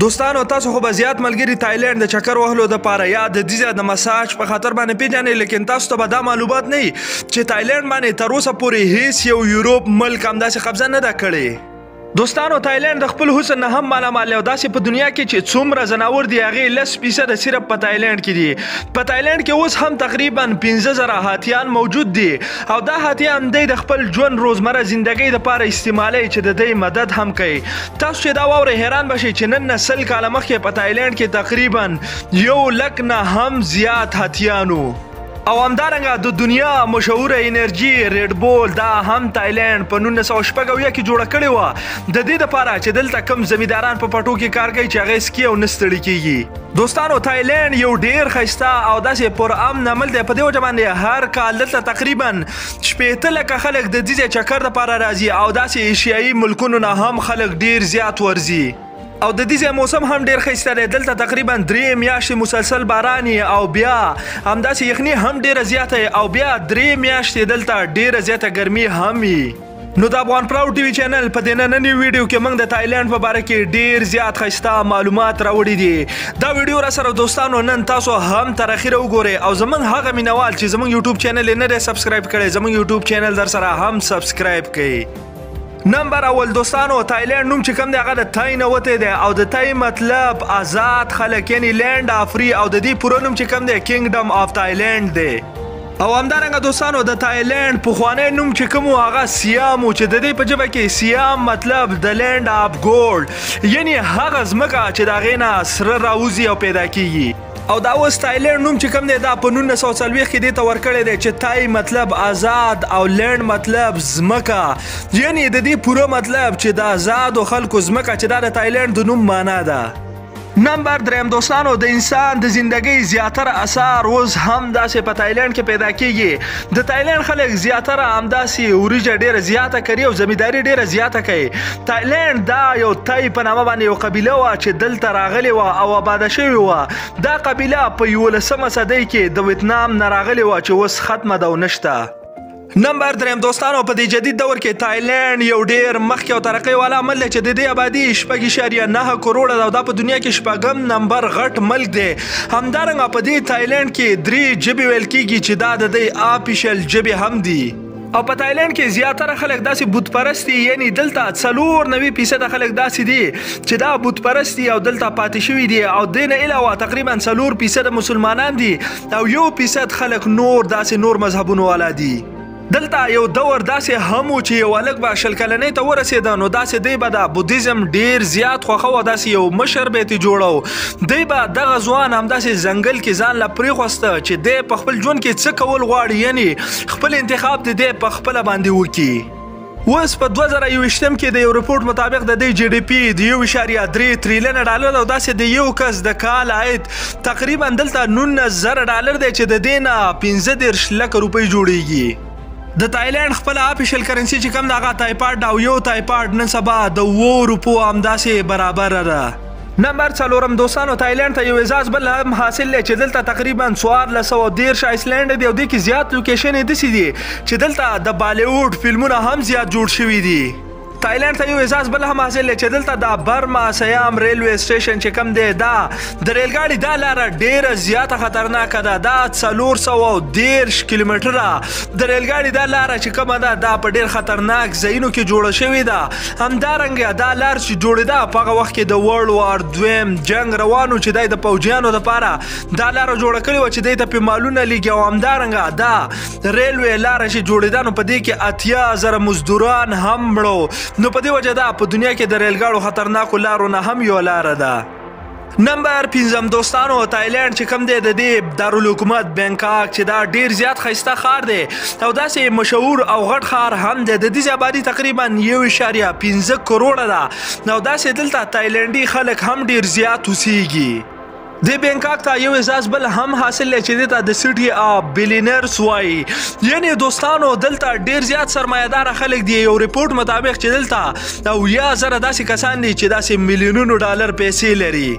دوستانو تاسو خو به زیات ملګری تایلند د چکر وهلو د پاره یا د دیزا د مساج په خاطر باندې پیژنې لیکن تاسو ته به دا معلومات نه چې تایلند باندې تر اوسه پورې هیڅ یو یورپ ملک همداسې قبضه نه ده کړې دوستانو تایلند د خپل حسن نه هم مالا مال او داسې په دنیا کې چې څومره زناور دی هغه لس فیصد صرف په تایلند کې دي په تایلند کې اوس هم تقریبا 15000 هاتیان موجود دي او دا هاتیان د خپل ژوند روزمره زندګۍ لپاره استعمالي چې د دې مدد هم کوي تاسو چې دا وره حیران بشئ چې نن نسل کاله مخکې په تایلند کې تقریبا یو لک نه هم زیات هاتیانو او همدارنګه د دنیا مشهور انرژي ریډ بول دا هم تایلند په 1956 کې جوړه کړې و د دې لپاره چې دلته کم زمیداران په پټو کې کار کوي چې هغه سکي او نستړي کیږي دوستانو تایلند یو ډیر خسته او داسې پر امن عمل دی په دې وجه باندې هر کال دلته تقریبا شپېته لکه خلک د دې چکر لپاره راځي او داسې ایشیایي ملکونو نه هم خلک ډیر زیات ورځي او د دې ځای موسم هم ډیر ښایسته دی دلته تقریبا درې میاشتې مسلسل باران او بیا همداسې یخني هم ډیره زیاته او بیا درې میاشتې دلته ډیره زیاته ګرمي هم وي نو د افغان پراو ټي وي چینل په دې نننی ویډیو کې موږ د تایلند په اړه کې ډیر زیات خسته معلومات راوړي دي دا ویډیو را سره دوستانو نن تاسو هم تر اخره وګورئ او زمونږ هغه مینوال چې زمونږ یوټیوب چینل نه دی سبسکرایب کړی زمونږ یوټیوب چینل در سره هم سبسکرایب کړئ نمبر اول دوستانو تایلند نوم چې کوم دی هغه د تای نه وته دی او د تای مطلب آزاد خلک یعنی لند افری او د دې پوره نوم چې کوم دی کینګډم اف تایلند دی او همدارنګه دوستانو د تایلند پخوانی نوم چې کوم هغه سیام چې د دې په جبه کې سیام مطلب د لند اف ګولډ یعنی هغه ځمکه چې دا غینه سره راوځي او پیدا کیږي او دا اوس تایلند نوم چې کوم دی دا په 1940 کې دیته ورکړی دی چې تای مطلب آزاد او لند مطلب زمکا یعنی د دې پوره مطلب چې د آزاد خلکو زمکا چې دا د تایلند د نوم معنا ده نمبر دریم دوستانو د انسان د زندګۍ زیاتره اثار اوس هم داسې په تایلند کې پیدا کیږي د تایلنډ خلک زیاتره همداسې وریجه ډیره زیاته کري او زمینداری ډیره زیاته کوي تایلنډ دا یو تای په نامه باندې یو قبیله وه چې دلته راغلې وه او آباده شوې وه دا قبیله په یولسمه صدۍ کې د ویتنام نه راغلې وه چې اوس ختمه ده او نشته نمبر دریم دوستانو په دې جدید دور کې تایلند یو ډیر مخکې او ترقی والا ملک دی چې د دې آبادی شپږ اشاریه نه کروړه ده او دا په دنیا کې شپږم نمبر غټ ملک دی همدارنګه په دې تایلند کې درې جبې ویل کیږي چې دا د دې آفیشل جبې هم دي او په تایلند کې زیاتره خلک داسې بت پرستی یعنی دلته څلور نوي فیصد خلک داسې دي چې دا بت پرستی او دلته پاتې شوی دي او دین علاوه تقریبا څلور فیصد مسلمانان دي او یو فیصد خلک نور داسې نور مذهبونو والا دي دلته یو دور داسې هم و چې یو هلک به شل کلنۍ ته ورسېده نو داسې دی به دا بودیزم ډیر زیات خوښوه داسې یو مشر به یې ترې جوړوه دی به دغه ځوان همداسې ځنګل کې ځان له پرېښوسته چې دی په خپل ژوند کې څه کول غواړي یعنې خپل انتخاب دې دی په خپله باندې وکړي اوس په 2021 کې د یو رپورټ مطابق د دې جی ډي پی د 1.3 تریلیون ډالر او داسې د یو کس د کال عاید تقریبا دلته 19000 ډالر دی چې د دینه 15 لک روپۍ جوړیږي د تایلند خپل افیشل کرنسی چې کم دغه تایپارډ او یو تایپارډ نن سبا د وو روپو همداسې برابر ده نمبر څلورم دوستانو تایلند ته یو اعزاز بل هم حاصل دی چې دلته تقریبا 1413 ایسلند دی او د کې زیات لوکیشن دي سي دي چې دلته د بالیوډ فلمونه هم زیات جوړ شوي دي تایلند ته یو اعزاز بل هم حاصل دی چې دلته د برما سیام ریلوی سټیشن چې کم دی دا د ریل ګاډي دا لار ډیره زیاته خطرناک ده دا 313 کیلومتره د ریل ګاډي دا لار چې کم ده دا په ډیر خطرناک ځایونو کې جوړه شوې ده همدارنګه دا لار چې جوړېده په هغه وخت کې د ورلډ وار دویم جنګ روانو چې دای د پوجیانو لپاره دا لار جوړه کړې و چې دای ته په مالونه لګي او همدارنګه دا ریلوی لار چې جوړېده نو په دې کې اتیا زره مزدوران هم مړو نو په دې وجه دا په دنیا کې د ریلګاړو خطرناکو لارو نه هم یو لار ده نمبر پنځم دوستانو تایلند چې کم دی د دې دارالحکومت بانکاک چې دا ډیر زیات خسته خار دی او داسې مشهور او غټ خار هم دی د دې آبادی تقریبا 1.15 کروڑه ده نو داسې دلته تایلندي خلک هم ډیر زیات اوسېږي د بانکاک ته یو اعزاز بل هم حاصل لې چې دته د سټي اپ بلینرز وای یعنی دوستانو دلته ډیر زیات سرمایدار خلک دی یو رپورت مطابق چې دلته دا ویا زره داسې کسان دي چې داسې میلیونونو ډالر پیسې لري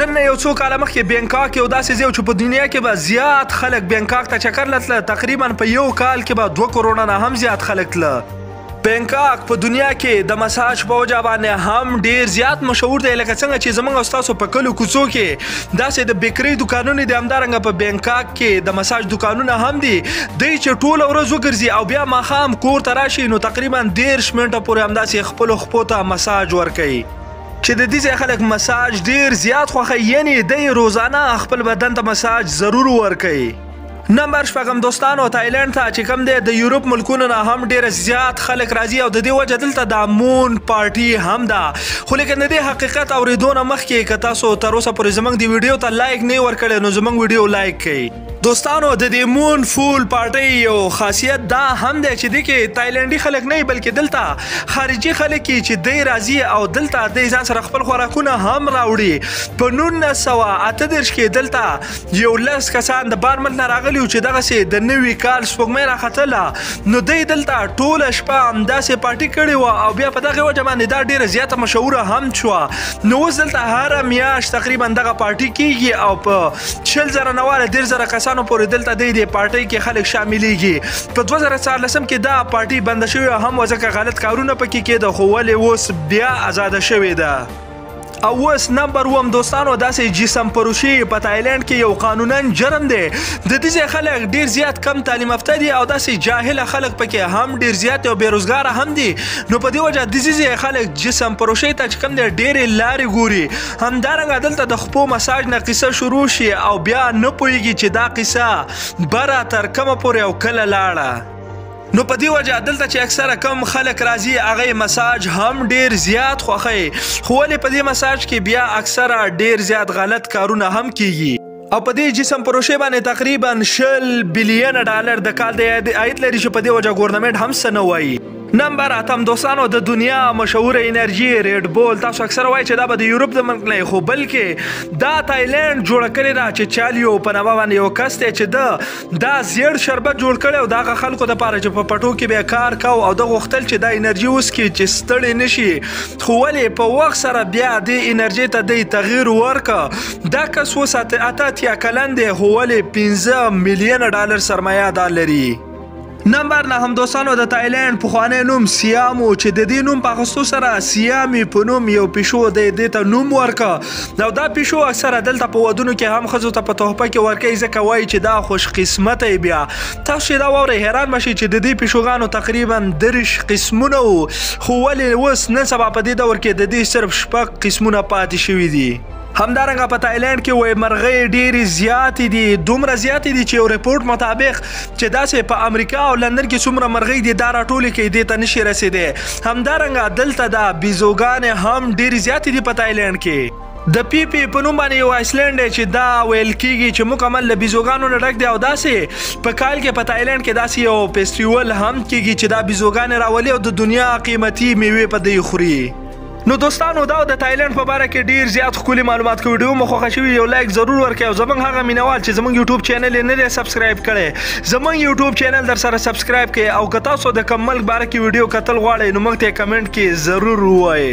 نن نه یو څو کاله مخکې بینکاک یو داسې ځای چې په دنیا کې به زیات خلک بینکاک ته چکر لتله تقریبا په یو کال کې به دوه کروڑه نه هم زیات خلک تله بینکاک په دنیا کې د مساج په وجه باندې هم ډیر زیات مشهور دی لکه څنګه چې زمونږ استادو په کلو کوڅو کې داسې د بیکری دکانونه دي همدارنګه په بینکاک کې د مساج دکانونه هم دي دی چې ټوله ورځ وګرځي او بیا ماښام کور ته راشي نو تقریبا دېرش منټه پورې همداسې خپلو خپو ته مساج ورکوي چې د دې ځای خلک مساج ډیر زیات خوښوي یعنی دی روزانه خپل بدن ته مساج ضرور ورکوي نمبر شپږم دوستانو تایلند ته چې کوم دی د یورپ ملکونو نه هم ډیر زیات خلک راځي او د دې وجه دلته د مون پارټي هم ده خو لیکن د دې حقیقت اوریدو نه مخکې که تاسو تر اوسه پورې زمونږ د ویډیو ته لایک نه ورکړی نو زمونږ ویډیو لایک کړئ دوستانو د دې مون فول پارټۍ یو خاصیت دا هم دی چې د کې تایلنډي خلک نه بلکې دلته خارجي خلک چې دی راځي او دلته د ځان سره خپل خوراکونه هم راوړي په 1938 کې دلته یو لس کسان د بارمل نه راغلي و چې دغسې د نوي کال سپوږمۍ راختله نو دی دلته ټوله شپه همداسې پارټي کړې وه او بیا په دغه وجه باندې دا ډېره زیاته مشهوره هم شوه نو اوس دلته هره میاشت تقریبا دغه پارټي کیږي او په شل زره نه واله دېرش زره کسانو پورې دلته دی دې پارټۍ کې خلک شاملېږي په دوه زره څوارلسم کې دا پارټي بنده شوې هم وه ځکه غلط کارونه پکې کېده خو ولې اوس بیا ازاده شوې ده او اوس نمبر وم دوستانو داسې جسم پروشي په تایلند کې یو قانونا جرم دی د دې خلک ډیر زیات کم تعلیم یافته دي او داسې جاهل خلک پکې هم ډیر زیات او بیروزګار هم دي نو په دې وجه د دې خلک جسم پروشي ته چې کم دی ډیر لارې ګوري همدارنګه دلته د خپو مساج نه قصه شروع شي او بیا نه پوهیږي چې دا قصه بره تر کومه پورې او کله لاړه نو په دی وجه دلته چې اکثره کم خلک راځي هغه مساج هم ډیر زیات خوخی خو ولې په دې مساج کې بیا اکثره ډیر زیات غلط کارونه هم کیږي او په دې جسم پروشه باندې تقریبا 10 بلین ډالر د کال د عاید لري چې په دې وجه ګورنمنت هم سنه وایي نمبر اتم دوستانو د دنیا مشهور انرژي ریډ بول تاسو اکثر وایي چې دا به د یورپ د ملک نه خو بلکې دا تایلند جوړ کړی دا چې چالیو په نوم باندې یو کس دی چې د دا زیړ شربت جوړ کړی او دا غ خلکو د پاره چې په پټو کې به کار کاو او د غوښتل چې دا انرژي اوس کې چې ستړي نشي خو ولې په وخت سره بیا د انرژي ته د تغیر ورک دا کس وساته اته تیا کلن دی هو ولې 15 میلیون ډالر سرمایه دار لري نمبر نه همدوسانو د تایلند پخوانی نوم سیام و چې د دې نوم په اخستو سره سیامي په نوم یو پیشو دی دې ته نوم ورکه نو دا پیشو اکثره دلته په ودونو کې هم خزو ته په تحفه کې ورکوي ځکه وایي چې دا خوش قسمت ای بیا تاسو چې دا وره حیران مشي چې د دې پیشوګانو تقریبا درش قسمونه وو خو ولې اوس نن سبا په دې دور کې د دې صرف شپږ قسمونه پاتې شوي دي همدارنګه په تایلند کې وې مرغۍ ډېری زیاتې دي دومره زیاتې دي چې یو رپورت مطابق چې داسې په امریکا او لندن کې څومره مرغۍ دي دا راټولې کې دې ته نشي رسیدې همدارنګه دلته دا بیزوګان هم ډېری زیاتې دي په تایلند کې د پی پی په نوم باندې یو آیسلند دی چې دا ویل کیږي چې مکمل له بیزوګانو نه ډک دی او داسې په کال کې په تایلند کې داسې یو فیسټیوال هم کیږي چې دا بیزوګان راولي او د دنیا قیمتي میوې په دی خوري نو دوستانو دا د تایلند په باره کې ډیر زیات خولي معلومات کوي ویډیو مو خوښه شوی یو لایک ضرور ورکړئ او زمونږ هغه مینوال چې زمونږ یوټیوب چینل نه لري سبسکرایب کړي زمونږ یوټیوب چینل در سره سبسکرایب کړئ او که تاسو د کم ملک باره کې ویډیو کتل غواړئ نو موږ ته کمنټ کې ضرور ووایئ